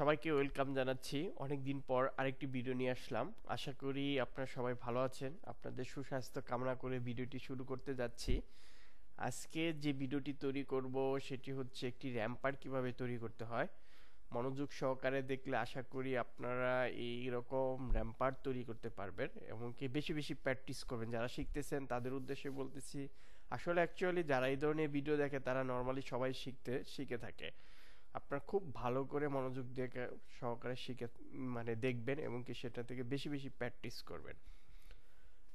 সবাইকে ওয়েলকাম জানাচ্ছি। অনেক দিন পর আরেকটি ভিডিও নিয়ে আসলাম। আশা করি আপনারা সবাই ভালো আছেন। আপনাদের সুস্বাস্থ্য কামনা করে ভিডিওটি শুরু করতে যাচ্ছি। আজকে যে ভিডিওটি তৈরি করব, সেটি হচ্ছে একটি র্যাম্পার কীভাবে তৈরি করতে হয়। মনোযোগ সহকারে দেখলে আশা করি আপনারা এই রকম র্যাম্পার তৈরি করতে পারবেন এমনকি বেশি বেশি প্র্যাকটিস করবেন। যারা শিখতেছেন, তাদের উদ্দেশ্যে বলতেছি, আসলে অ্যাকচুয়ালি যারা এই ধরনের ভিডিও দেখে, তারা নর্মালি সবাই শিখতে, শিখে থাকে। আপনার খুব ভালো করে মনোযোগ দিয়ে সহকারে শিখে মানে দেখবেন এবং কি সেটা থেকে বেশি বেশি প্র্যাকটিস করবেন।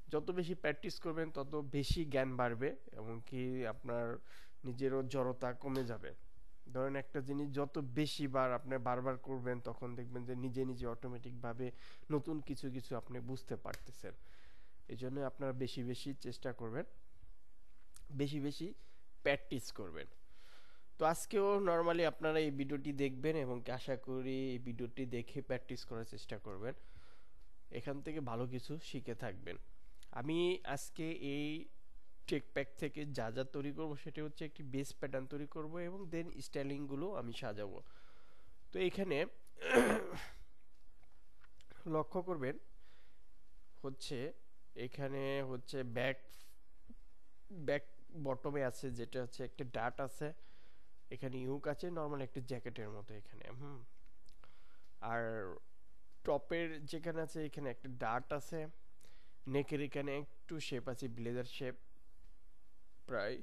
যত বেশি প্র্যাকটিস করবেন, তত বেশি জ্ঞান বাড়বে এবং কি আপনার নিজেরও জড়তা কমে যাবে। ধরেন একটা জিনিস যত বেশি বার আপনি বারবার করবেন, তখন দেখবেন যে নিজে নিজে অটোমেটিকভাবে নতুন কিছু কিছু আপনি বুঝতে পারতেছেন। এই জন্য আপনারা বেশি বেশি চেষ্টা করবেন। বেশি বেশি প্র্যাকটিস করবেন। তো আজকেও নর্মালি আপনারা এই ভিডিওটি দেখবেন এবং আশা করি এই ভিডিওটি দেখে প্র্যাকটিস করার চেষ্টা করবেন। এখান থেকে ভালো কিছু শিখে থাকবেন। আমি আজকে এই টেক প্যাক থেকে যা যা তৈরি করব সেটা হচ্ছে একটি বেস প্যাটার্ন তৈরি করব এবং দেন স্টাইলিংগুলো আমি সাজাবো। তো এখানে লক্ষ্য করবেন, হচ্ছে এখানে হচ্ছে ব্যাক ব্যাক বটমে আছে, যেটা হচ্ছে একটা ডাট আছে। এখানে ইউক আছে নর্মাল একটা জ্যাকেটের মতো এখানে, হুম। আর টপের যেখানে আছে, এখানে একটা ডার্ট আছে। নেকের এখানে একটু শেপ আছে ব্লেজার শেপ প্রায়।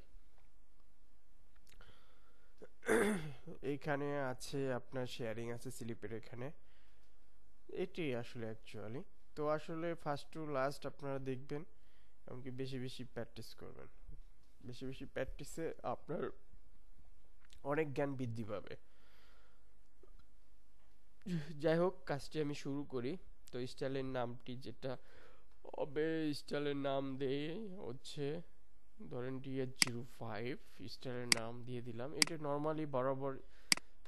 এইখানে আছে আপনার শেয়ারিং আছে স্লিপের এখানে। এটি আসলে অ্যাকচুয়ালি তো আসলে ফার্স্ট টু লাস্ট আপনারা দেখবেন, এমনকি বেশি বেশি প্র্যাকটিস করবেন। বেশি বেশি প্র্যাকটিসে আপনার অনেক জ্ঞান বৃদ্ধি পাবে। যাই হোক, কাজটি আমি শুরু করি। তো স্টাইলের নামটি যেটা হবে, স্টাইলের নাম দিয়ে হচ্ছে, ধরেন ডিএস জিরো ফাইভ স্টাইলের নাম দিয়ে দিলাম। এটা নর্মালি বরাবর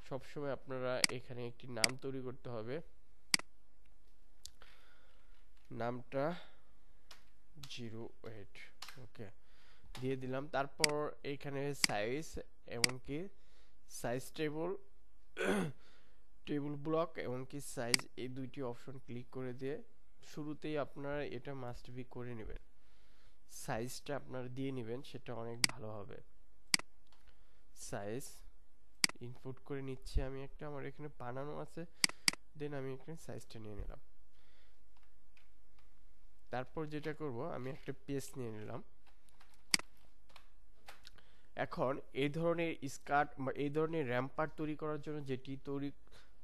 সবসময় আপনারা এখানে একটি নাম তৈরি করতে হবে। নামটা জিরো এইট ওকে দিয়ে দিলাম। তারপর এখানে সাইজ এমনকি সাইজ টেবল টেবিল ব্লক এমনকি সাইজ এই দুইটি অপশন ক্লিক করে দিয়ে শুরুতেই আপনারা এটা মাস্ট বি করে নেবেন। সাইজটা আপনারা দিয়ে নেবেন, সেটা অনেক ভালো হবে। সাইজ ইনপুট করে নিচ্ছি আমি একটা, আমার এখানে বানানো আছে দেন আমি এখানে সাইজটা নিয়ে নিলাম। তারপর যেটা করব, আমি একটা পেজ নিয়ে নিলাম। এখন এই ধরনের স্কার্ট এই ধরনের র্যাম্পার তৈরি করার জন্য যেটি তৈরি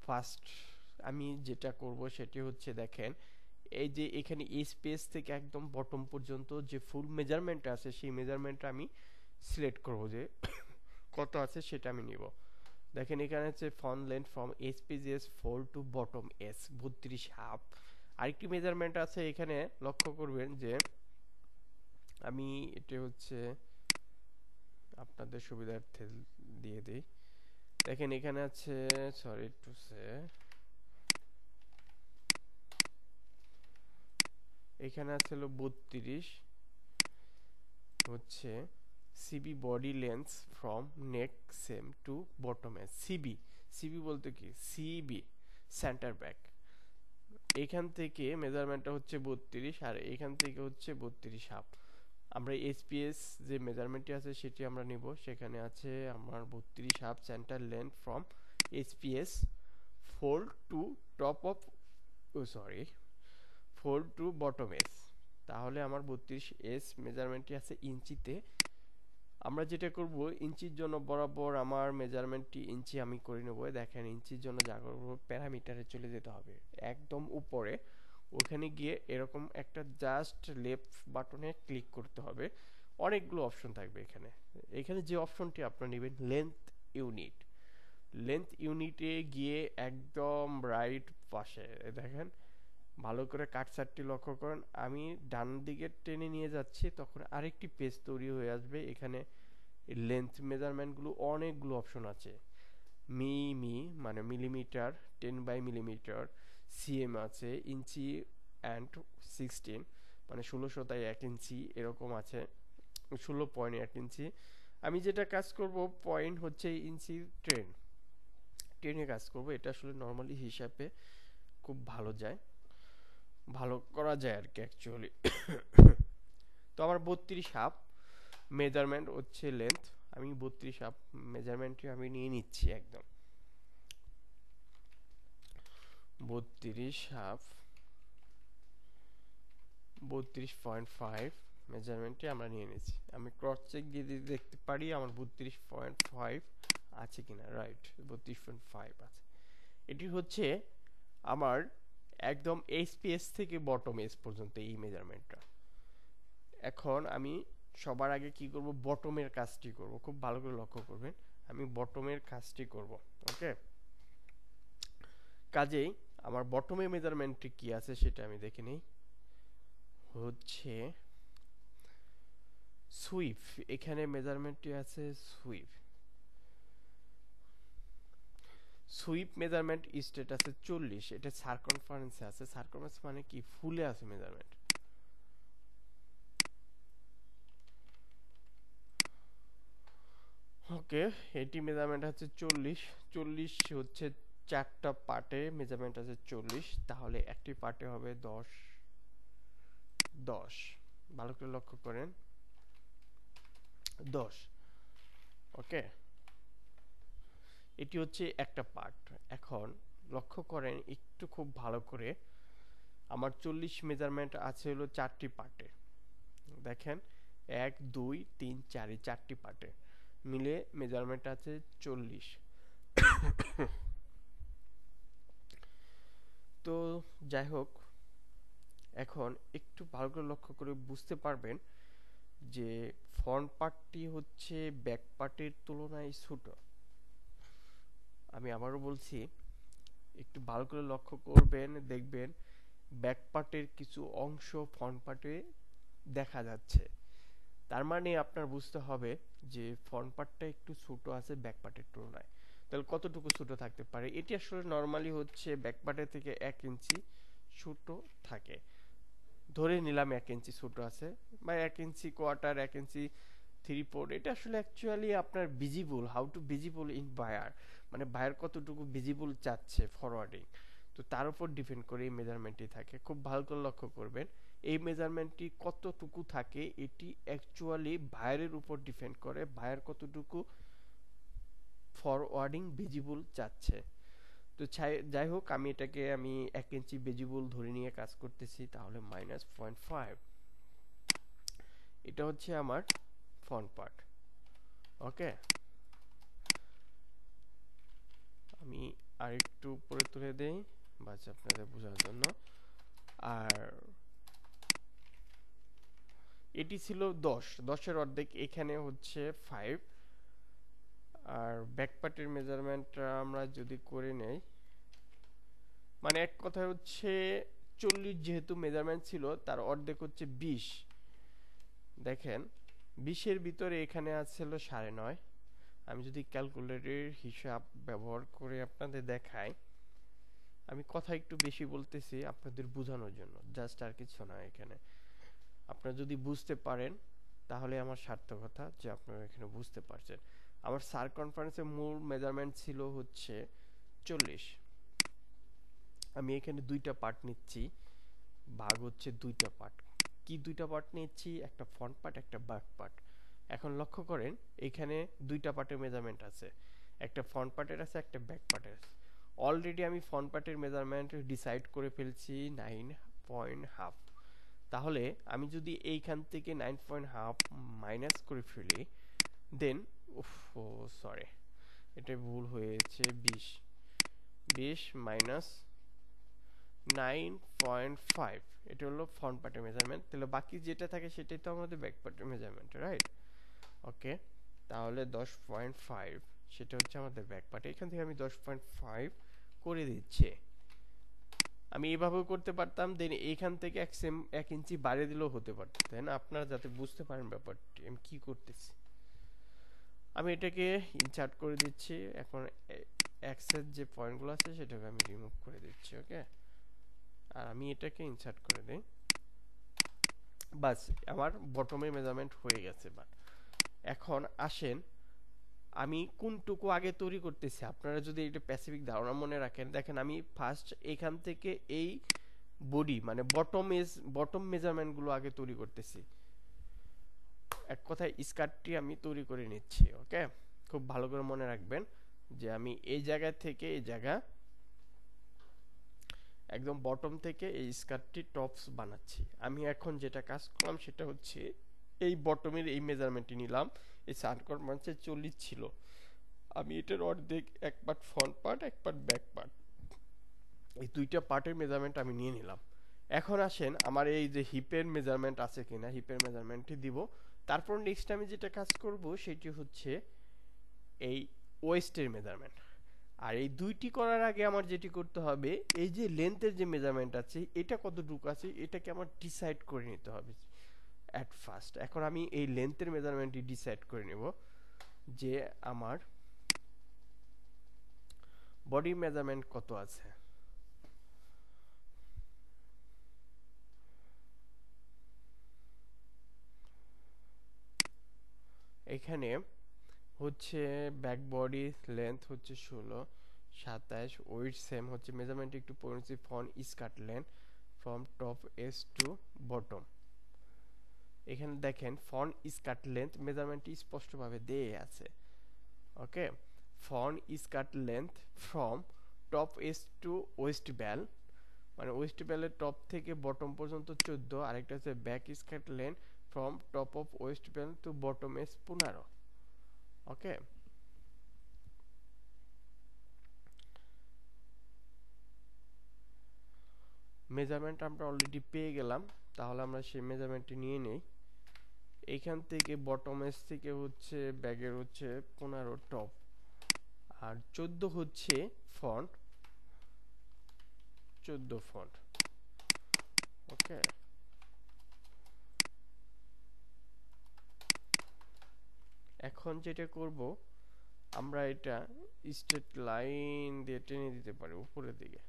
ফার্স্ট আমি যেটা করব সেটি হচ্ছে দেখেন, এই যে এখানে এই স্পেস থেকে একদম বটম পর্যন্ত যে ফুল মেজারমেন্ট আছে সেই মেজারমেন্টটা আমি সিলেক্ট করব যে কত আছে সেটা আমি নিব। দেখেন এখানে হচ্ছে von length from S PGS four to bottom S বত্রিশ হাফ আরেকটি মেজারমেন্ট আছে এখানে লক্ষ্য করবেন যে আমি এটা হচ্ছে আপনাদের সুবিধার্থে দিয়ে দিই। দেখেন, এখানে আছে সরি টু সে এখানে আছে হলো বত্রিশ। হচ্ছে CB body length from neck seam to bottom CB CB বলতে কি? সিবি সেন্টার ব্যাক এখান থেকে মেজারমেন্টটা হচ্ছে বত্রিশ, আর এখান থেকে হচ্ছে বত্রিশ হাফ আমরা এসপিএস যে মেজারমেন্টটি আছে, সেটি আমরা নিব। সেখানে আছে আমার বত্রিশ half centre length from SPS four to top of oh sorry four to bottom S তাহলে আমার বত্রিশ এস মেজারমেন্টটি আছে ইঞ্চিতে। আমরা যেটা করব, ইঞ্চির জন্য বরাবর আমার মেজারমেন্টটি ইঞ্চি আমি করে নেব। দেখেন, ইঞ্চির জন্য যা করব প্যারামিটারে চলে যেতে হবে। একদম উপরে। ওখানে গিয়ে এরকম একটা জাস্ট লেফট বাটনে ক্লিক করতে হবে। অনেকগুলো অপশন থাকবে এখানে। এখানে যে অপশনটি আপনার নেবেন লেন্থ ইউনিট লেন্থ ইউনিটে গিয়ে একদম রাইট পাশে দেখেন, ভালো করে কাটসারটি লক্ষ্য করেন। আমি ডান দিকে টেনে নিয়ে যাচ্ছি, তখন আরেকটি পেজ তৈরি হয়ে আসবে। এখানে লেন্থ মেজারমেন্টগুলো অনেকগুলো অপশন আছে। মি মি মানে millimetre ten by millimetre CM আছে, ইঞ্চি অ্যান্ড সিক্সটিন মানে ষোলো তাই এক ইঞ্চি এরকম আছে, ষোলো পয়েন্ট এক ইঞ্চি। আমি যেটা কাজ করব পয়েন্ট হচ্ছে ইঞ্চি ট্রেন ট্রেনে কাজ করব, এটা আসলে নর্মালি হিসাবে খুব ভালো যায়। ভালো করা যায় আর কি অ্যাকচুয়ালি তো আমার বত্রিশ হাফ মেজারমেন্ট হচ্ছে লেন্থ আমি বত্রিশ হাফ মেজারমেন্টটি আমি নিয়ে নিচ্ছি একদম। বত্রিশ হাফ, বত্রিশ পয়েন্ট ফাইভ মেজারমেন্টটি আমরা নিয়ে নিচ্ছি আমি ক্রস চেক দিয়ে দেখতে পারি আমার বত্রিশ পয়েন্ট ফাইভ আছে কিনা রাইট বত্রিশ পয়েন্ট ফাইভ আছে। এটি হচ্ছে আমার একদম এইচপিএস থেকে বটম এস পর্যন্ত এই মেজারমেন্টটা এখন আমি সবার আগে কি করব? বটমের কাজটি করব। খুব ভালো করে লক্ষ্য করবেন। আমি বটমের কাজটি করব ওকে কাজেই আমার বটমে মেজারমেন্টটি কি আছে সেটা আমি দেখে নিই। হচ্ছে সুইপ এখানে মেজারমেন্টটি আছে সুইপ সুইপ মেজারমেন্ট স্টেট আছে চল্লিশ, এটা সার্কনফারেন্সে আছে। সার্কনফারেন্স মানে কি? ফুলে আছে মেজারমেন্ট ওকে এটি মেজারমেন্ট আছে চল্লিশ। চল্লিশ হচ্ছে চারটা পার্টে মেজারমেন্ট আছে চল্লিশ, তাহলে একটি পার্টে হবে দশ দশ। ভালো করে লক্ষ্য করেন। দশ। ওকে? এটি হচ্ছে একটা পার্ট। এখন লক্ষ্য করেন, একটু খুব ভালো করে আমার চল্লিশ মেজারমেন্ট আছে হলো চারটি পার্টে। দেখেন, এক, দুই, তিন, চারি চারটি পার্টে মিলে মেজারমেন্ট আছে চল্লিশ। তো যাই হোক, এখন একটু ভালো করে লক্ষ্য করে বুঝতে পারবেন যে ফ্রন্ট পার্টটি হচ্ছে ব্যাক পার্টের তুলনায় ছোট। আমি আবারও বলছি, একটু ভালো করে লক্ষ্য করবেন, দেখবেন ব্যাক পার্টের কিছু অংশ ফ্রন্ট পার্টে দেখা যাচ্ছে। তার মানে আপনার বুঝতে হবে যে ফ্রন্ট পার্টটা একটু ছোট আছে ব্যাক পার্টের তুলনায়। তাহলে কতটুকু ছোট থাকতে পারে? এটি আসলে নর্মালি হচ্ছে ব্যাক পার্টের থেকে এক ইঞ্চি ছোট থাকে। ধরে নিলাম এক ইঞ্চি ছোট আছে, বা এক ইঞ্চি কোয়ার্টার এক ইঞ্চি থ্রি ফোর এটা আসলে অ্যাকচুয়ালি আপনার visible how to visible in buyer মানে বায়ার কতটুকু ভিজিবল চাচ্ছে ফরওয়ার্ডিং তো তার উপর ডিপেন্ড করে এই মেজারমেন্টটি থাকে। খুব ভালো করে লক্ষ্য করবেন, এই মেজারমেন্টটি কতটুকু থাকে, এটি অ্যাকচুয়ালি ভায়ারের উপর ডিপেন্ড করে ভায়ার কতটুকু ফরওয়ার্ডিং ভিজিবল চাচ্ছে। তো যাই হোক আমি এটাকে, আমি এক ইঞ্চি ভিজিবল ধরে নিয়ে কাজ করতেছি, তাহলে মাইনাস পয়েন্ট ফাইভ এটা হচ্ছে আমার ফ্রন্ট পার্ট ওকে আমি আরেকটু উপরে তুলে দেই, বাস আপনাদের বোঝার জন্য। আর এটি ছিল দশ। দশের অর্ধেক এখানে হচ্ছে ফাইভ আর ব্যাক পার্টের মেজারমেন্টটা আমরা যদি করে নেই মানে এক কথা হচ্ছে চল্লিশ যেহেতু মেজারমেন্ট ছিল, তার অর্ধেক হচ্ছে বিশ। দেখেন, বিশের ভিতরে এখানে আছে হলো সাড়ে নয়। আমি যদি ক্যালকুলেটরের হিসাব ব্যবহার করে আপনাদের দেখাই, আমি কথা একটু বেশি বলতেছি আপনাদের বোঝানোর জন্য জাস্ট আর কিছু না এখানে। আপনারা যদি বুঝতে পারেন, তাহলে আমার সার্থকতা যে আপনারা এখানে বুঝতে পারছেন। আমার সার কনফারেন্সের মূল মেজারমেন্ট ছিল হচ্ছে চল্লিশ। আমি এখানে দুইটা পার্ট নিচ্ছি, ভাগ হচ্ছে দুইটা পার্ট কি দুইটা পার্ট নিচ্ছি? একটা ফ্রন্ট পার্ট একটা ব্যাক পার্ট এখন লক্ষ্য করেন, এখানে দুইটা পার্টের মেজারমেন্ট আছে। একটা ফ্রন্ট পার্টের আছে, একটা ব্যাক পার্টের আছে। অলরেডি আমি ফ্রন্ট পার্টের মেজারমেন্ট ডিসাইড করে ফেলছি নাইন পয়েন্ট হাফ তাহলে আমি যদি এইখান থেকে নাইন পয়েন্ট হাফ মাইনাস করে ফেলি দেন ও সরি এটা ভুল হয়েছে, বিশ। বিশ মাইনাস নাইন পয়েন্ট ফাইভ এটা হলো ফ্রন্ট পার্টের মেজারমেন্ট তাহলে বাকি যেটা থাকে সেটাই তো আমাদের ব্যাক পার্টের মেজারমেন্ট রাইট ওকে তাহলে দশ পয়েন্ট ফাইভ সেটা হচ্ছে আমাদের ব্যাক পার্ট এখান থেকে আমি দশ পয়েন্ট ফাইভ করে দিচ্ছি। আমি এভাবেও করতে পারতাম দেন এখান থেকে এক সেম এক ইঞ্চি বাড়িয়ে দিলেও হতে পারত আপনারা যাতে বুঝতে পারেন ব্যাপারটি, আমি কি করতেছি। আমি এটাকে ইনসার্ট করে দিচ্ছি। এখন এক্সের যে পয়েন্টগুলো আছে সেটাকে আমি রিমুভ করে দিচ্ছি ওকে আর আমি এটাকে ইনসার্ট করে দিই। বাস, আমার বটমে মেজারমেন্ট হয়ে গেছে বাট এখন আসেন, আমি কোনটুকু আগে তৈরি করতেছি? আপনারা যদি এটা প্যাসিফিক ধারণা মনে রাখেন, দেখেন আমি ফার্স্ট এখান থেকে এই বডি মানে বটম এজ বটম মেজারমেন্টগুলো আগে তৈরি করতেছি। এক কথায় স্কার্টটি আমি তৈরি করে নিচ্ছি, ওকে? খুব ভালো করে মনে রাখবেন যে আমি এই জায়গা থেকে এই জায়গা, একদম বটম থেকে এই স্কার্টটি টপস বানাচ্ছি। আমি এখন যেটা কাজ করলাম সেটা হচ্ছে এই বটমের এই মেজারমেন্টটি নিলাম। এই সানকট মাঞ্চে চল্লিশ ছিল। আমি এটার অর্ধেক, এক পার্ট ফ্রন্ট পার্ট এক পার্ট ব্যাক পার্ট এই দুইটা পার্টের মেজারমেন্ট আমি নিয়ে নিলাম। এখন আসেন, আমার এই যে হিপের মেজারমেন্ট আছে কিনা হিপের মেজারমেন্টটি দিব। তারপর নেক্সট আমি যেটা কাজ করব সেটি হচ্ছে এই ওয়েস্টের মেজারমেন্ট আর এই দুইটি করার আগে আমার যেটি করতে হবে, এই যে লেন্থের যে মেজারমেন্ট আছে, এটা কতটুকু আছে, এটাকে আমার ডিসাইড করে নিতে হবে অ্যাট ফার্স্ট এখন আমি এই লেন্থের মেজারমেন্টটি ডিসাইড করে নেব যে আমার বডি মেজারমেন্ট কত আছে। এখানে হচ্ছে ব্যাক বডি লেন্থ হচ্ছে ষোলো, সাতাশ ওয়েট সেম হচ্ছে মেজারমেন্ট একটু পড়েছি front skirt length from top S to bottom এখানে দেখেন ফ্রন্ট স্কার্ট লেন্থ মেজারমেন্টটি স্পষ্টভাবে দেয়ে আছে okay front skirt length from top S to waist bell মানে ওয়েস্ট বেলের টপ থেকে বটম পর্যন্ত চোদ্দ, আরেকটা হচ্ছে back skirt length from top of waist bell to bottom S পনেরো ওকে মেজারমেন্ট আমরা অলরেডি পেয়ে গেলাম, তাহলে আমরা সেই মেজারমেন্টটি নিয়ে নেই। এইখান থেকে বটম এস থেকে হচ্ছে ব্যাগের হচ্ছে পনেরো টপ আর চোদ্দ হচ্ছে ফন্ট চোদ্দ ফন্ট ওকে এখন যেটা করব, আমরা এটা স্ট্রেট লাইন দিয়ে টেনে দিতে পারি উপরের দিকে।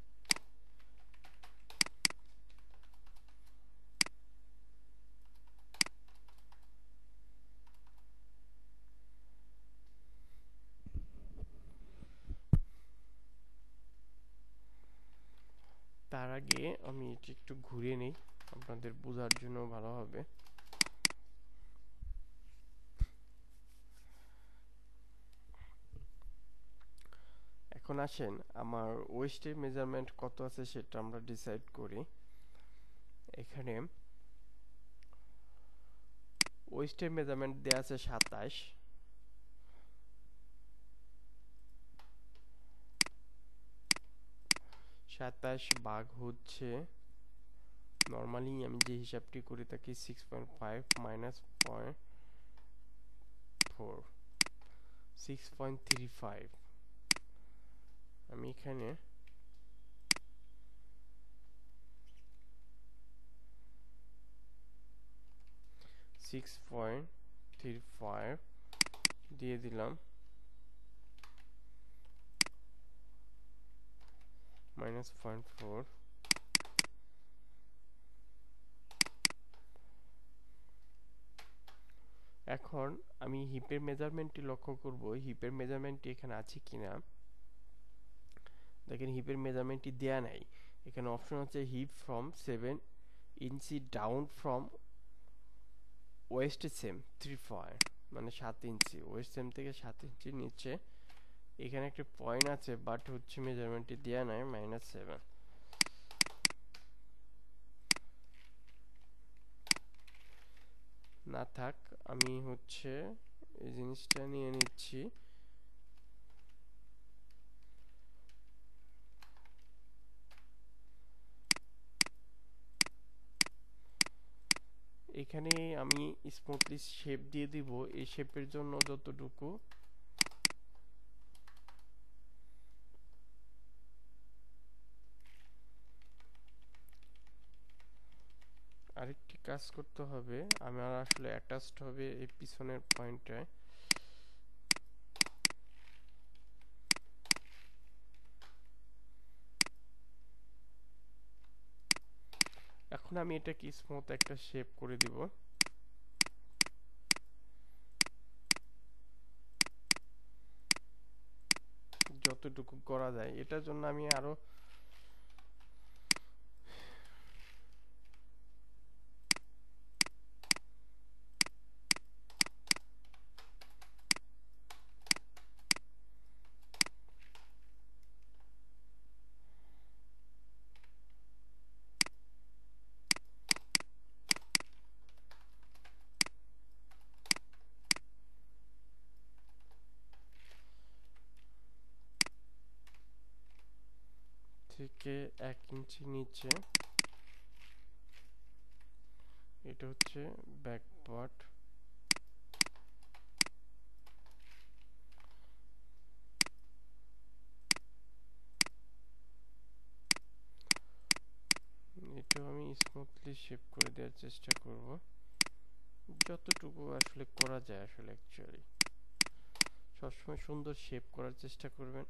তার আগে আমি এটি একটু ঘুরিয়ে নিই, আপনাদের বোঝার জন্য ভালো হবে। এখন আসেন, আমার ওয়েস্টের মেজারমেন্ট কত আছে সেটা আমরা ডিসাইড করি। এখানে ওয়েস্টের মেজারমেন্ট দেওয়া আছে সাতাশ। সাতাশ বাঘ হচ্ছে নর্মালি আমি যে হিসাবটি করে থাকি six point five minus point four six point three five আমি এখানে সিক্স পয়েন্ট থ্রি ফাইভ দিয়ে দিলাম। মাইনাস পয়েন্ট ফোর এখন আমি হিপের মেজারমেন্টটি লক্ষ্য করব। হিপের মেজারমেন্টটি এখানে আছে কিনা? দেখেন হিপের মেজারমেন্টটি দেয়া নাই। এখানে অপশন আছে hip from seven inch down from waist seam three মানে সাত ইঞ্চি ওয়েস্ট সেম থেকে সাত ইঞ্চি নিচে। এখানে একটা পয়েন্ট আছে বাট হচ্ছে মেজারমেন্টটি দেয়া নাই মাইনাস সেভেন না থাক, আমি হচ্ছে এই জিনিসটা নিয়ে নিচ্ছি। এখানে আমি স্মুথলি শেপ দিয়ে দিব এই শেপের জন্য যতটুকু। আরেকটি কাজ করতে হবে, আমার আসলে অ্যাটাচড হবে এই পিছনের পয়েন্টটায় এখন আমি এটাকে স্মুথ একটা শেপ করে দিব। যতটুকু করা যায়। এটার জন্য আমি আরও থেকে এক ইঞ্চি নিচে, এটা হচ্ছে ব্যাক পার্ট এটাও আমি স্মুথলি শেপ করে দেওয়ার চেষ্টা করব। যতটুকু আসলে করা যায় আসলে অ্যাকচুয়ালি সবসময় সুন্দর শেপ করার চেষ্টা করবেন।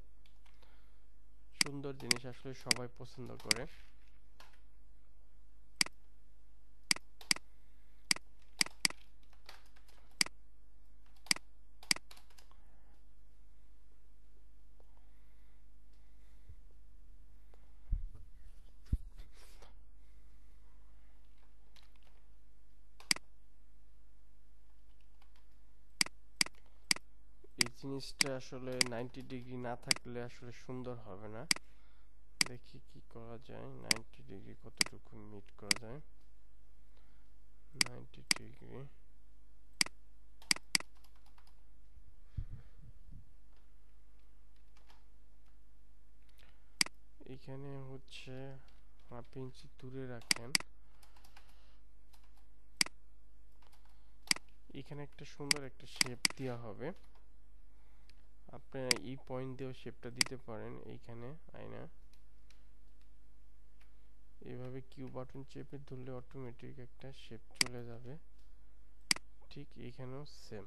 সুন্দর জিনিস আসলে সবাই পছন্দ করে এই জিনিসটা আসলে নাইনটি ডিগ্রি না থাকলে আসলে সুন্দর হবে না। দেখি কি করা যায়। নাইনটি ডিগ্রি কতটুকু মিট করা যায়? নাইনটি ডিগ্রি এখানে হচ্ছে হাফ ইঞ্চি দূরে রাখেন। এখানে একটা সুন্দর একটা শেপ দেওয়া হবে। আপনারা এই পয়েন্ট দিয়েও শেপটা দিতে পারেন এইখানে, আয়না। এভাবে কিউ বাটন চেপে ধরলে অটোমেটিক একটা শেপ চলে যাবে। ঠিক এখানেও সেম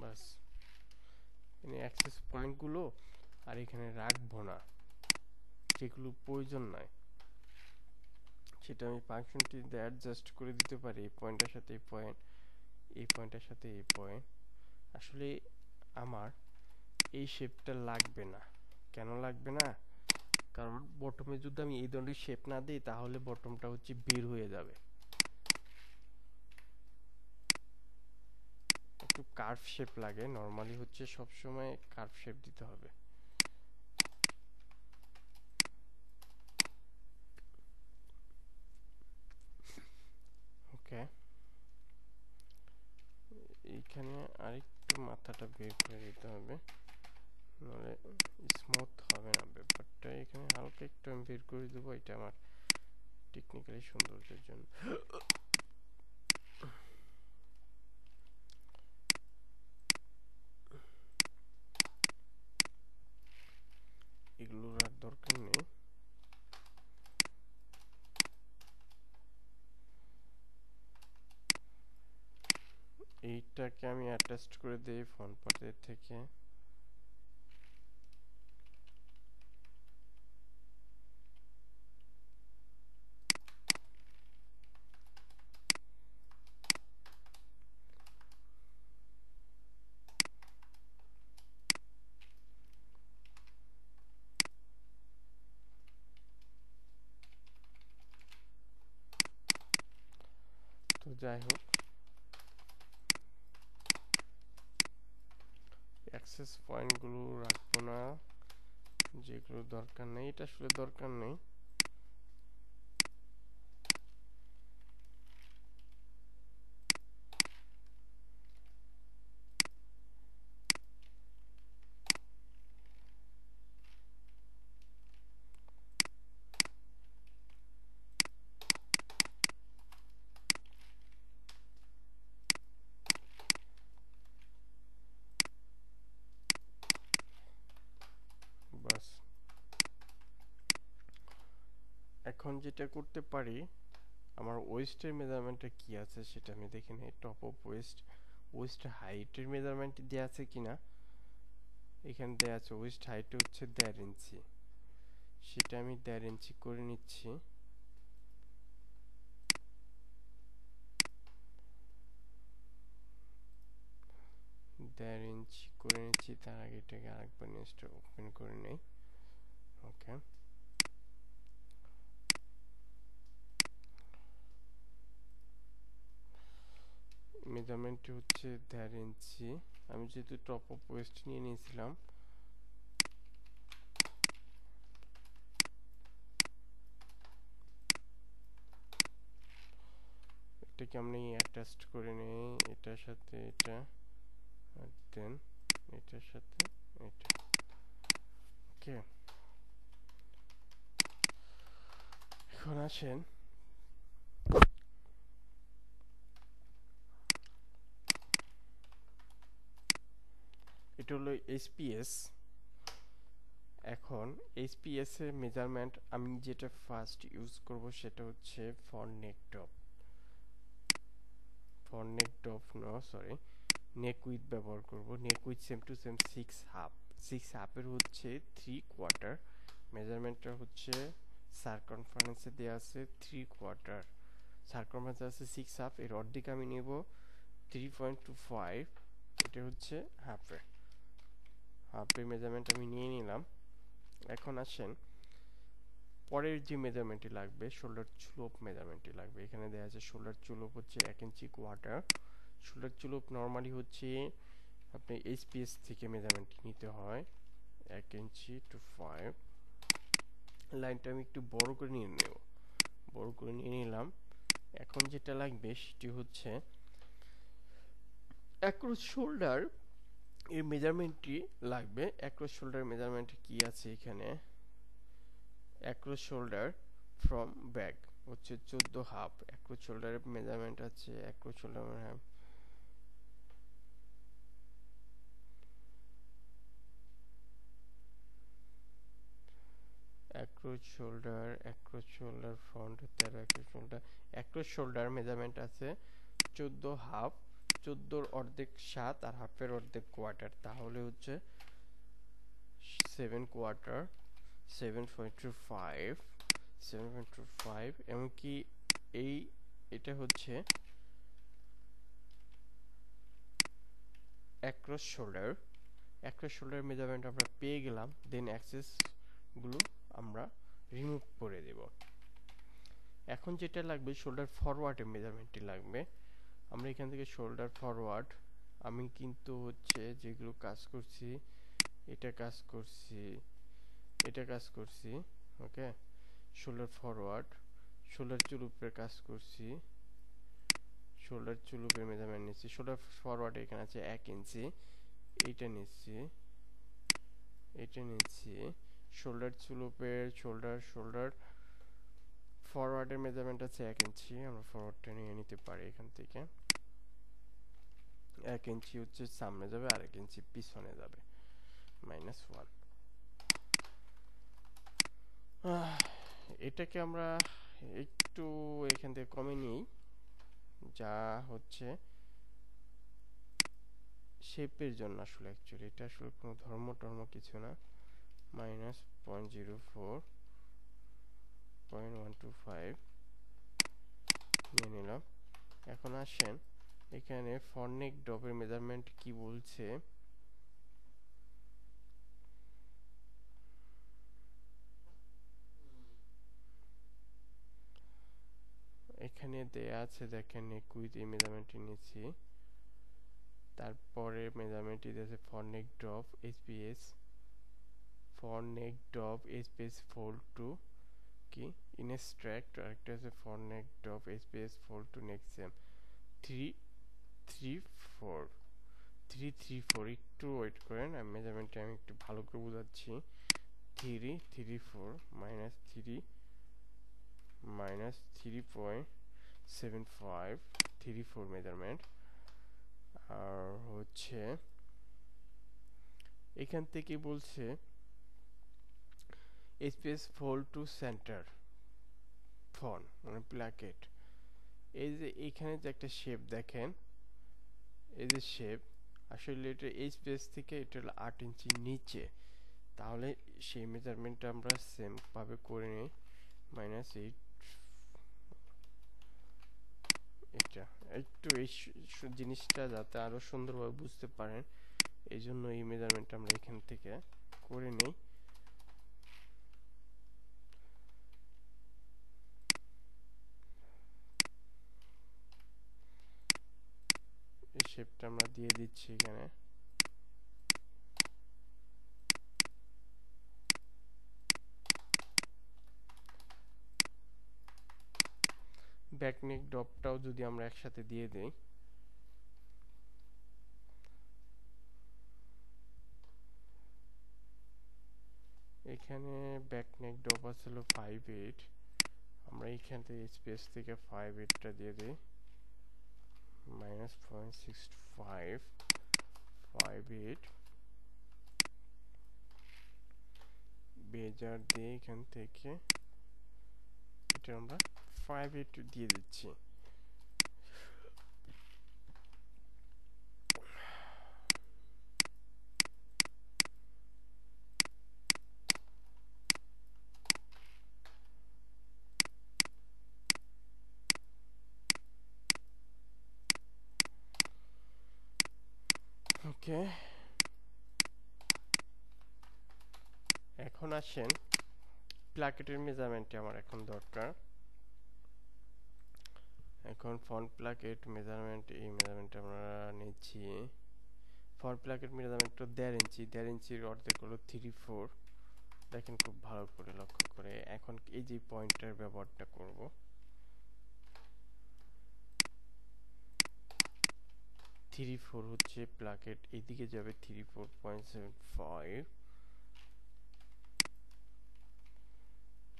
বাস এখানে অ্যাক্সেস পয়েন্টগুলো আর এখানে রাখব না। যেগুলো প্রয়োজন নয়। সেটা আমি ফাংশনটি দিয়ে অ্যাডজাস্ট করে দিতে পারি, এই পয়েন্টের সাথে এই পয়েন্ট এই পয়েন্টের সাথে এই পয়েন্ট আসলে আমার এই শেপটা লাগবে না। কেন লাগবে না? কারণ বটমে যদি আমি এই ধরনের শেপ না দিই, তাহলে বটমটা হচ্ছে বের হয়ে যাবে। একটু কার্ভ শেপ লাগে। নর্মালি হচ্ছে সব সময় কার্ভ শেপ দিতে হবে। ওকে। এইখানে আরেকটু মাথাটা বের করে দিতে হবে। নাহলে স্মুথ হবে না ব্যাপারটা। এখানে হালকা একটু আমি বের করে দেবো। এটা আমার টেকনিক্যালি সৌন্দর্যের জন্য এগুলোর আর দরকার নেই এইটাকে আমি অ্যাটাচ করে দিই ফোন পার্টের থেকে। যাই হোক। অ্যাক্সেস পয়েন্টগুলো রাখব না যেগুলো দরকার নেই এটা আসলে দরকার নেই। এখন যেটা করতে পারি, আমার ওয়েস্টের মেজারমেন্টটা কি আছে সেটা আমি দেখে নিই। টপ অফ ওয়েস্ট ওয়েস্ট হাইটের মেজারমেন্ট দেওয়া আছে কিনা এখানে দেওয়া আছে ওয়েস্ট হাইট হচ্ছে দেড় ইঞ্চি। সেটা আমি দেড় ইঞ্চি করে নিচ্ছি। দেড় ইঞ্চি করে নিচ্ছি, তার আগে এটাকে আরেকবার নেক্সট ওপেন করে নেই। ওকে মেজারমেন্টটি হচ্ছে দেড় ইঞ্চি। আমি যেহেতু টপ অফ ওয়েস্ট নিয়ে নিয়েছিলাম। এটাকে আমরা অ্যাটাচড করে নিই। এটার সাথে এটা আর দেন এটার সাথে এটা। ওকে এখন আসেন। এটা হলো এইচপিএস এখন এইচপিএস এর মেজারমেন্ট আমি যেটা ফার্স্ট ইউজ করব সেটা হচ্ছে for neck top for neck top no sorry neck width ব্যবহার করব। Neck width seam to seam six half six হাফের হচ্ছে থ্রি কোয়ার্টার মেজারমেন্টটা হচ্ছে সার্কনফারেন্সে দেওয়া আছে থ্রি কোয়ার্টার সার্কনফারেন্সে আছে সিক্স হাফ এর অর্ধেক আমি নেব থ্রি পয়েন্ট টু ফাইভ এটা হচ্ছে হাফে হাফের মেজারমেন্ট আমি নিয়ে নিলাম। এখন আসেন, পরের যে মেজারমেন্টটি লাগবে শোল্ডার চুলোপ মেজারমেন্টটি লাগবে। এখানে দেওয়া আছে শোল্ডার চুলোপ হচ্ছে এক inch quarter shoulder slope normally হচ্ছে আপনি এইচপিএস থেকে মেজারমেন্টটি নিতে হয়, এক ইঞ্চি টু ফাইভ লাইনটা আমি একটু বড় করে নিয়ে নেব। বড় করে নিয়ে নিলাম। এখন যেটা লাগবে সেটি হচ্ছে অ্যাক্রস শোল্ডার এর মেজারমেন্টটি লাগবে। অ্যাক্রস শোল্ডার মেজারমেন্ট কি আছে এখানে? অ্যাক্রস শোল্ডার ফ্রম ব্যাক হচ্ছে চোদ্দ হাফ অ্যাক্রস শোল্ডারের মেজারমেন্ট আছে across shoulder shoulder shoulder front তেরো অ্যাক্রোচ শোল্ডার শোল্ডার মেজারমেন্ট আছে, চোদ্দ হাফ চোদ্দোর অর্ধেক সাত আর হাফের অর্ধেক কোয়ার্টার। তাহলে হচ্ছে seven quarter seven point two five seven point two five এমনকি এই এটা হচ্ছে across shoulder across shoulder measurement আমরা পেয়ে গেলাম দেন অ্যাক্সেসগুলো আমরা রিমুভ করে দেব। এখন যেটা লাগবে শোল্ডার ফরওয়ার্ডের মেজারমেন্টটি লাগবে। আমরা এখান থেকে শোল্ডার ফরওয়ার্ড আমি কিন্তু হচ্ছে যেগুলো কাজ করছি, এটা কাজ করছি, এটা কাজ করছি ওকে শোল্ডার ফরওয়ার্ড শোল্ডার চুলুপের কাজ করছি শোল্ডার চুলুপের মেজারমেন্ট নিচ্ছি শোল্ডার ফরওয়ার্ড এখানে আছে এক ইঞ্চি, এইটা নিচ্ছি এটা নিচ্ছি শোল্ডার চুলুপের শোল্ডার শোল্ডার ফরওয়ার্ডের মেজারমেন্ট আছে এক ইঞ্চি, আমরা ফরওয়ার্ডটা নিয়ে নিতে পারি এখান থেকে। এক ইঞ্চি হচ্ছে সামনে যাবে আর এক ইঞ্চি পিছনে যাবে। মাইনাস ওয়ান এটাকে আমরা একটু এখান থেকে কমে নিই। যা হচ্ছে শেপের জন্য আসলে অ্যাকচুয়ালি এটা আসলে কোনো ধর্ম টর্ম কিছু না। Minus point zero four point one two five নিয়ে নিলাম। এখন আসেন এখানে ফর্নেক ডপের মেজারমেন্ট কি বলছে? এখানে দেয়া আছে, দেখেন নেকুইথ এই মেজারমেন্টটি নিচ্ছি। তারপরে মেজারমেন্টটি দিয়েছে front neck drop HPS front neck drop HPS fold to কি? ইনস্ট্রাক্ট আরেকটা আছে front neck drop HPS fold to next three three four three three four একটু ওয়েট করেন, আমি মেজারমেন্টটা আমি একটু ভালো করে বোঝাচ্ছি। Three three four minus three minus three point seven five three four measurement আর হচ্ছে এখান থেকে বলছে space fold to centre von মানে প্ল্যাকেট এই যে এখানে যে একটা শেপ দেখেন এই যে শেপ আসলে এটা এই স্পেস থেকে এটা হলো আট ইঞ্চি নিচে। তাহলে সেই মেজারমেন্টটা আমরা সেম ভাবে করে নিই। মাইনাস এইট এটা। একটু এই জিনিসটা যাতে আরও সুন্দরভাবে বুঝতে পারেন, এই জন্য এই মেজারমেন্টটা আমরা এখান থেকে করে নেই এই শেপটা আমরা দিয়ে দিচ্ছি এখানে। ব্যাকনেক ডপটাও যদি আমরা একসাথে দিয়ে দিই। এখানে ব্যাকনেক ডপ আসছিল ফাইভ এইট আমরা এইখান থেকে স্পেস থেকে ফাইভ এইটটা দিয়ে দিই। ফাইভ ফাইভ এইট বেজার দিয়ে এখান থেকে এটা আমরা ফাইভ এইট দিয়ে দিচ্ছি ওকে এখন আসেন। প্লাকেটের মেজারমেন্টে আমার এখন দরকার। এখন ফ্রন্ট প্লাকেট মেজারমেন্ট এই মেজারমেন্ট আমরা নিচ্ছি। ফ্রন্ট প্লাকেট মেজারমেন্ট তো দেড় ইঞ্চি, দেড় ইঞ্চির অর্ধেক হলো থ্রি ফোর দেখেন খুব ভালো করে লক্ষ্য করে। এখন এই যে পয়েন্টের ব্যবহারটা করব। থ্রি ফোর হচ্ছে প্লাকেট এদিকে যাবে three four point seven five.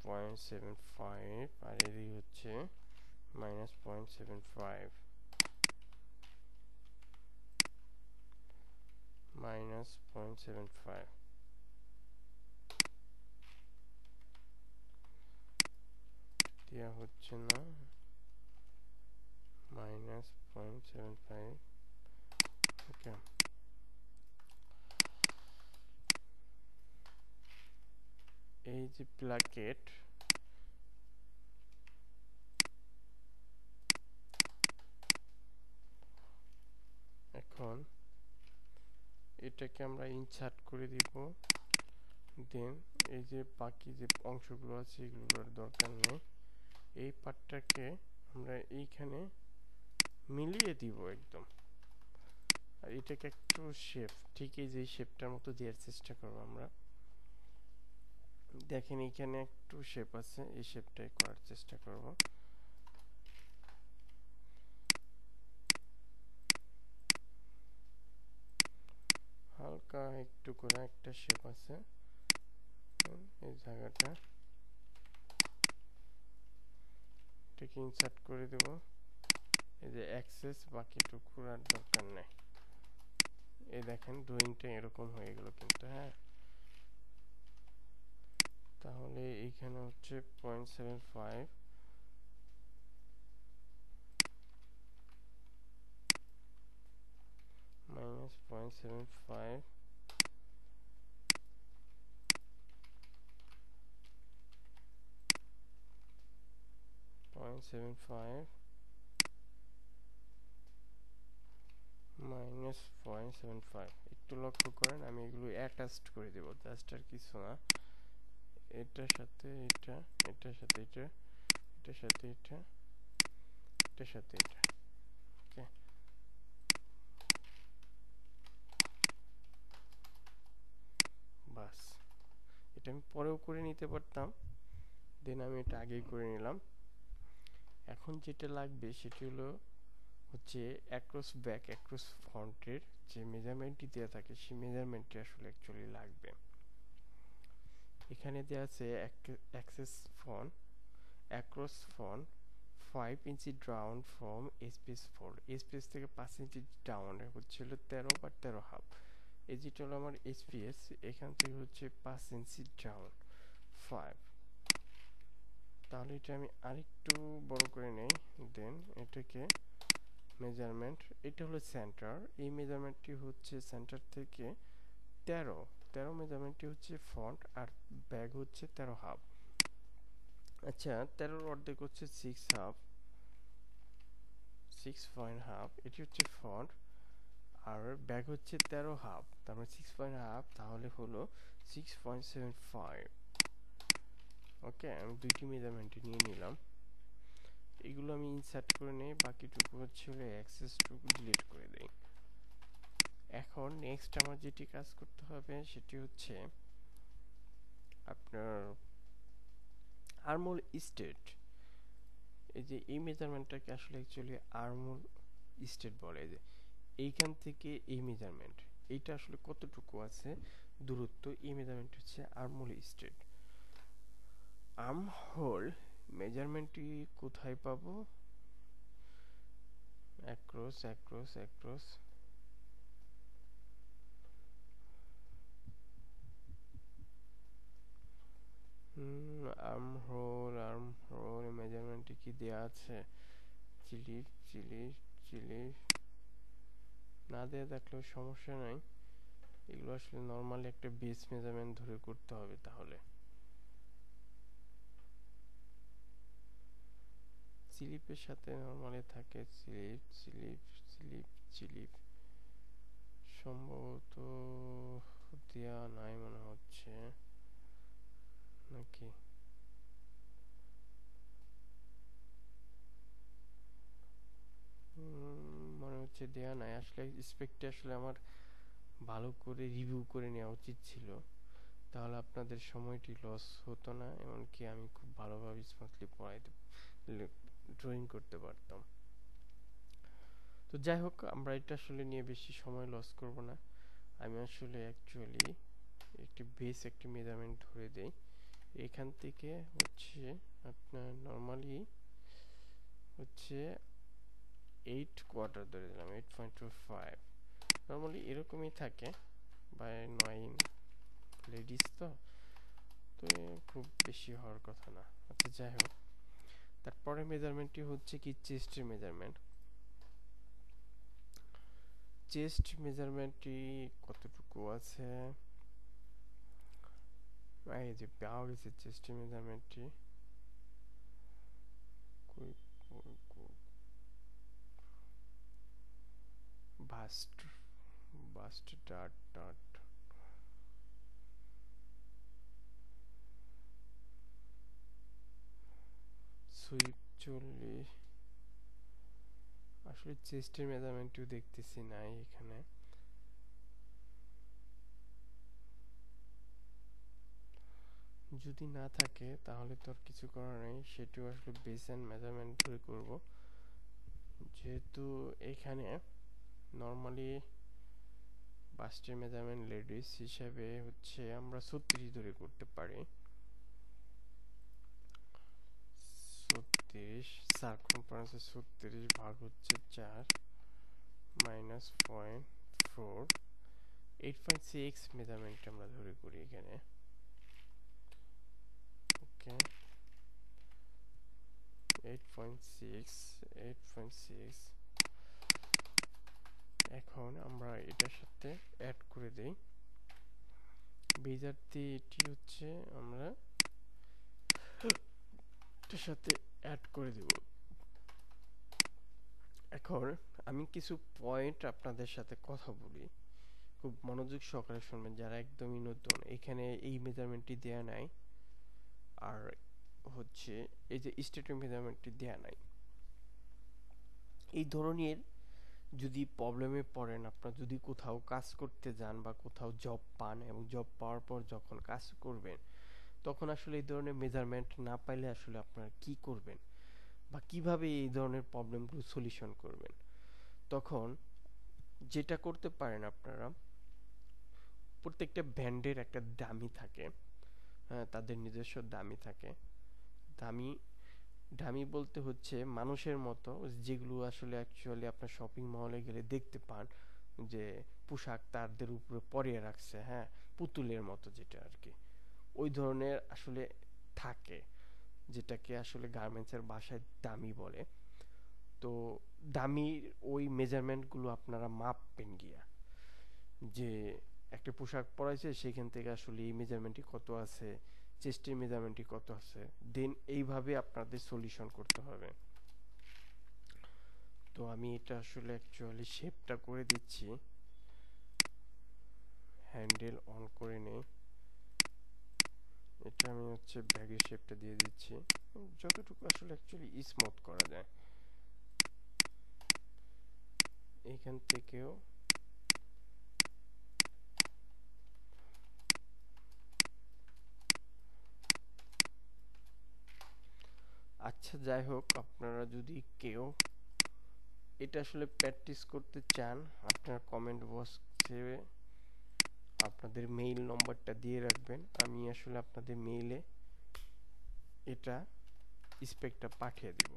Point seven five, আর এদিকে হচ্ছে minus 0.75 minus 0.75 দেওয়া হচ্ছে না। Minus point seven five. Okay এই যে এখন এটাকে আমরা ইনসার্ট করে দিব। দেন এই যে বাকি যে অংশগুলো আছে, এগুলোর দরকার নেই। এই পার্টটাকে আমরা এইখানে মিলিয়ে দিব একদম। এটাকে একটু শেপ ঠিক এই যে শেপটার মতো দেওয়ার চেষ্টা করব আমরা। দেখেন এখানে একটু শেপ আছে, এই শেপটাই করার চেষ্টা করব। হালকা একটু করে একটা শেপ আছে। এই জায়গাটা। এটাকে ইনসার্ট করে দেব। এই যে অ্যাক্সেস বাকিটুকুর আর দরকার নেই। এই দেখেন ড্রয়িংটা এরকম হয়ে গেল কিন্তু হ্যাঁ? তাহলে এইখানে হচ্ছে point seven five. minus 0.75 0.75 minus point seven five একটু লক্ষ্য করেন, আমি এগুলো অ্যাটাচড করে দেবো। জাস্ট আর কিছু না। এটার সাথে এটা, এটার সাথে এটা, এটার সাথে এটা, এটার সাথে এটা। ওকে বাস। এটা আমি পরেও করে নিতে পারতাম। দেন আমি এটা আগেই করে নিলাম। এখন যেটা লাগবে সেটি হলো হচ্ছে অ্যাক্রস ব্যাক অ্যাক্রস ফ্রন্টের যে মেজারমেন্টটি দেওয়া থাকে, সেই মেজারমেন্টটি আসলে অ্যাকচুয়ালি লাগবে। এখানে দেওয়া আছে access phone across phone five inch down from SPS four SPS থেকে পাঁচ ইঞ্চি ডাউন হচ্ছিল তেরো বা তেরো হাফ এই যেটা হলো আমার এসপিএস এখান থেকে হচ্ছে পাঁচ ইঞ্চি ডাউন ফাইভ তাহলে এটা আমি আরেকটু বড় করে নেই, দেন এটাকে মেজারমেন্ট এটা হলো সেন্টার এই মেজারমেন্টটি হচ্ছে সেন্টার থেকে তেরো। তেরো মেজারমেন্টটি হচ্ছে ফ্রন্ট আর ব্যাগ হচ্ছে তেরো হাফ আচ্ছা তেরোর অর্ধেক হচ্ছে six half six point half এটি হচ্ছে ফ্রন্ট আর ব্যাগ হচ্ছে তেরো হাফ তার মানে সিক্স পয়েন্ট হাফ তাহলে হলো six point seven five okay আমি দুইটি মেজারমেন্ট নিয়ে নিলাম। এগুলো আমি ইনসার্ট করে নেই, বাকিটুকু হচ্ছে অ্যাক্সেসটুকু ডিলিট করে দেই। এখন নেক্সট আমার যেটি কাজ করতে হবে সেটি হচ্ছে আপনার আর্মল স্টেট এই যে এই মেজারমেন্টটাকে আসলে অ্যাকচুয়ালি আর্মল স্টেট বলে। যে এইখান থেকে এই মেজারমেন্ট এইটা আসলে কতটুকু আছে? দূরত্ব, এই মেজারমেন্ট হচ্ছে আর্মল স্টেট আর্ম হোল মেজারমেন্টটি কোথায় পাবো? Across across across arm hole arm hole মেজারমেন্টে কি দেয়া আছে? চিলি চিলি চিলি। না দেয়া থাকলেও সমস্যা নাই। এগুলো আসলে নর্মালি একটা বেস মেজারমেন্ট ধরে করতে হবে তাহলে। স্লিপের সাথে নর্মালি থাকে স্লিপ স্লিপ স্লিপ স্লিপ সম্ভবত দেয়া নাই মনে হচ্ছে। নাকি? মনে হচ্ছে দেয়া নাই। আসলে স্পেকটা আসলে আমার ভালো করে রিভিউ করে নেওয়া উচিত ছিল। তাহলে আপনাদের সময়টি লস হতো না, এমনকি আমি খুব ভালোভাবে স্মুথলি পড়াইতে ড্রয়িং করতে পারতাম। তো যাই হোক, আমরা এটা আসলে নিয়ে বেশি সময় লস করব না। আমি আসলে অ্যাকচুয়ালি একটি বেস একটি মেজারমেন্ট ধরে দেই। এখান থেকে হচ্ছে আপনার নর্মালি হচ্ছে এইট কোয়ার্টার ধরে দিলাম eight point two five normally এরকমই থাকে বা নয় লেডিস তো। তো খুব বেশি হওয়ার কথা না। আচ্ছা যাই হোক। তারপরে মেজারমেন্টটি হচ্ছে কি চেস্টের মেজারমেন্ট চেস্ট মেজারমেন্টটি কতটুকু আছে? এই যে পাওয়া গেছে চেস্টের মেজারমেন্টটি বাস্ট বাস্ট ডাট ডাট সুইপ আসলে চেস্টের মেজারমেন্টও দেখতেছি নাই এখানে। যদি না থাকে, তাহলে তো আর কিছু করার নেই। সেটিও আসলে বেস অ্যান্ড মেজারমেন্ট ধরে করব। যেহেতু এখানে নর্মালি বাস্টের মেজারমেন্ট লেডিস হিসাবে হচ্ছে আমরা ছত্রিশ ধরে করতে পারি। ছত্রিশ সার্কমফারেন্স ছত্রিশ ভাগ হচ্ছে চার minus point four eight point six measurement আমরা ধরে করি এখানে। Okay eight point six eight point six এখন আমরা এটার সাথে অ্যাড করে দেই। বিজারটি এটি হচ্ছে আমরা এটার সাথে অ্যাড করে দেব। এখন আমি কিছু পয়েন্ট আপনাদের সাথে কথা বলি। খুব মনোযোগ সহকারে শুনবেন যারা একদমই নতুন। এখানে এই মেজারমেন্টটি দেয়া নাই। আর হচ্ছে এই যে স্টেটের মেজারমেন্টটি দেয়া নাই। এই ধরনের যদি প্রবলেমে পড়েন, আপনার যদি কোথাও কাজ করতে যান বা কোথাও জব পান এবং জব পাওয়ার পর যখন কাজ করবেন তখন আসলে এই ধরনের মেজারমেন্ট না পাইলে আসলে আপনারা কি করবেন? বা কীভাবে এই ধরনের প্রবলেমগুলো সলিউশন করবেন? তখন যেটা করতে পারেন আপনারা, প্রত্যেকটা ব্যান্ডের একটা দামি থাকে। হ্যাঁ তাদের নিজস্ব দামি থাকে। দামি দামি বলতে হচ্ছে মানুষের মতো যেগুলো আসলে অ্যাকচুয়ালি আপনার শপিং মলে গেলে দেখতে পান যে পোশাক তাদের উপরে পরিয়ে রাখছে হ্যাঁ পুতুলের মতো যেটা আর কি। ওই ধরনের আসলে থাকে, যেটাকে আসলে গার্মেন্টসের ভাষায় দামি বলে। তো দামি ওই মেজারমেন্টগুলো আপনারা মাপবেন গিয়া। যে একটা পোশাক পরাইছে, সেখান থেকে আসলে এই মেজারমেন্টটি কত আছে চেস্টের মেজারমেন্টটি কত আছে দেন এইভাবে আপনাদের সলিউশন করতে হবে। তো আমি এটা আসলে অ্যাকচুয়ালি শেপটা করে দিচ্ছি। হ্যান্ডেল অন করে নেই। এটা আমি হচ্ছে ব্যাগের শেপটা দিয়ে দিচ্ছি। যতটুকু আসলে অ্যাকচুয়ালি স্মুথ করা যায়। এখান থেকেও আচ্ছা যাই হোক, আপনারা যদি কেউ এটা আসলে প্র্যাকটিস করতে চান, আপনারা কমেন্ট বক্সে আপনাদের মেইল নম্বরটা দিয়ে রাখবেন। আমি আসলে আপনাদের মেইলে এটা স্পেকটা পাঠিয়ে দিব।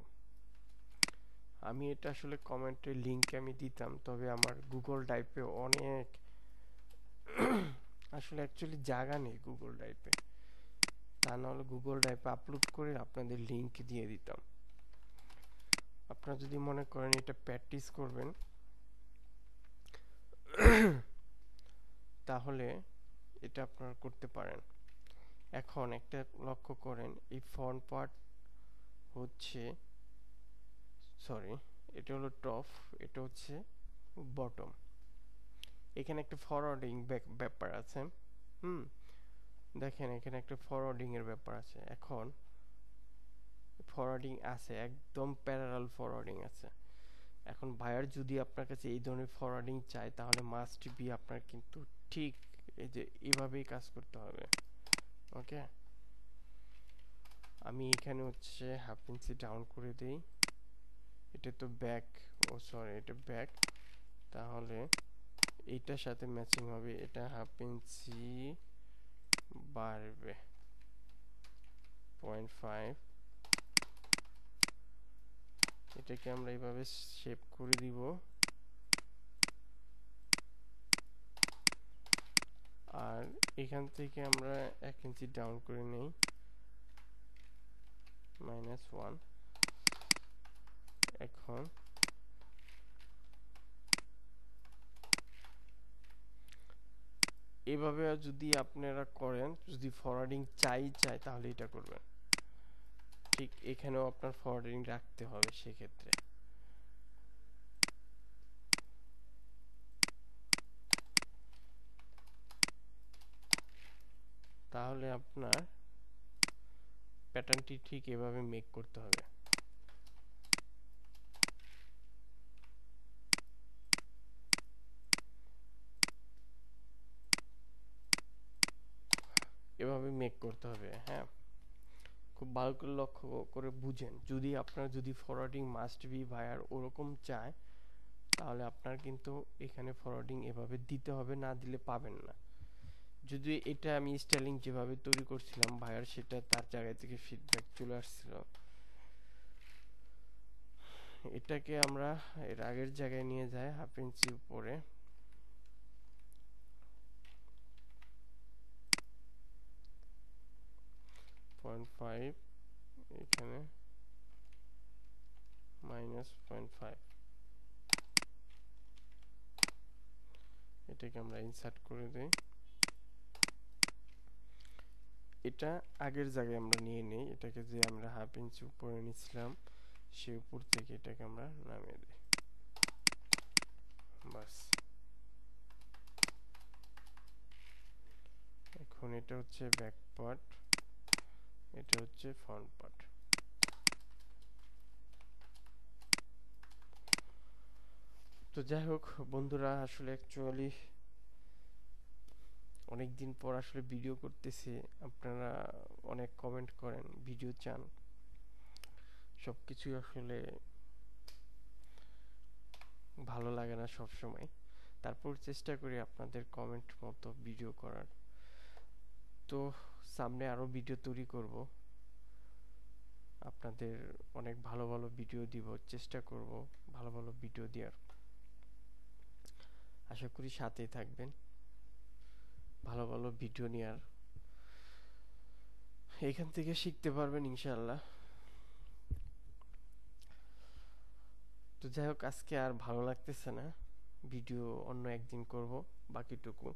আমি এটা আসলে কমেন্টের লিঙ্ক আমি দিতাম, তবে আমার গুগল ড্রাইভে অনেক আসলে অ্যাকচুয়ালি জায়গা নেই গুগল ড্রাইভে তা নাহলে গুগল ড্রাইভে আপলোড করে আপনাদের লিঙ্ক দিয়ে দিতাম। আপনারা যদি মনে করেন এটা প্র্যাকটিস করবেন তাহলে এটা আপনারা করতে পারেন। এখন একটা লক্ষ্য করেন, এই ফ্রন্ট পার্ট হচ্ছে সরি এটা হলো টপ এটা হচ্ছে বটম এখানে একটা ফরওয়ার্ডিং ব্যাপার আছে, হুম? দেখেন, এখানে একটা ফরওয়ার্ডিং এর ব্যাপার আছে। এখন ফরওয়ার্ডিং আছে, একদম প্যারালাল ফরওয়ার্ডিং আছে। এখন বায়ার যদি আপনার কাছে এই ধরনের ফরওয়ার্ডিং চায়, তাহলে মাস্ট বি আপনার কিন্তু ঠিক এই যে এভাবেই কাজ করতে হবে ওকে আমি এখানে হচ্ছে হাফ ইঞ্চি ডাউন করে দেই। এটা তো ব্যাক ও সরি এটা ব্যাক তাহলে এইটার সাথে ম্যাচিং হবে, এটা হাফ ইঞ্চি বাড়বে। পয়েন্ট ফাইভ এটাকে আমরা এইভাবে শেপ করে দিব। আর এখান থেকে আমরা এক ইঞ্চি ডাউন করে নেই। মাইনাস ওয়ান এখন এভাবে যদি আপনারা করেন, যদি ফরওয়ার্ডিং চাই চাই, তাহলে এটা করবেন। ঠিক এখানেও আপনার ফরওয়ার্ডিং রাখতে হবে সেক্ষেত্রে। তাহলে আপনার প্যাটার্নটি ঠিক এভাবে মেক করতে হবে। এভাবে মেক করতে হবে হ্যাঁ? খুব ভালো করে লক্ষ্য করে বুঝেন। যদি আপনার, যদি ফরওয়ার্ডিং মাস্ট বি ভায়ার ওরকম চায়, তাহলে আপনার কিন্তু এখানে ফরওয়ার্ডিং এভাবে দিতে হবে, না দিলে পাবেন না। যদি এটা আমি স্টাইলিং যেভাবে তৈরি করছিলাম ভায়ার সেটা তার জায়গা থেকে ফিডব্যাক চলে আসছিল। এটাকে আমরা এর আগের জায়গায় নিয়ে যাই, হাফ ইঞ্চি উপরে। পয়েন্ট ফাইভ, এখানে। Minus point five. এটাকে আমরা ইনসার্ট করে দিই। এটা আগের জায়গায় আমরা নিয়ে নেই, এটাকে যে আমরা হাফ ইঞ্চি উপরে নিয়েছিলাম সে উপর থেকে এটাকে আমরা নামিয়ে দিই। বাস। এখন এটা হচ্ছে ব্যাক পার্ট এটা হচ্ছে ফ্রন্ট পার্ট তো যাই হোক, বন্ধুরা, আসলে অ্যাকচুয়ালি অনেক দিন পর আসলে ভিডিও করতেছি। আপনারা অনেক কমেন্ট করেন ভিডিও চান। সব কিছুই আসলে ভালো লাগে না সব সময় তারপর চেষ্টা করি আপনাদের কমেন্ট মতো ভিডিও করার। তো সামনে আরও ভিডিও তৈরি করব। আপনাদের অনেক ভালো ভালো ভিডিও দিব, চেষ্টা করব ভালো ভালো ভিডিও দেওয়ার আশা করি সাথেই থাকবেন। ভালো ভালো ভিডিও নেওয়ার এখান থেকে শিখতে পারবেন ইনশাল্লাহ তো যাই হোক, আজকে আর ভালো লাগতেছে না। ভিডিও অন্য একদিন করব, বাকিটুকু।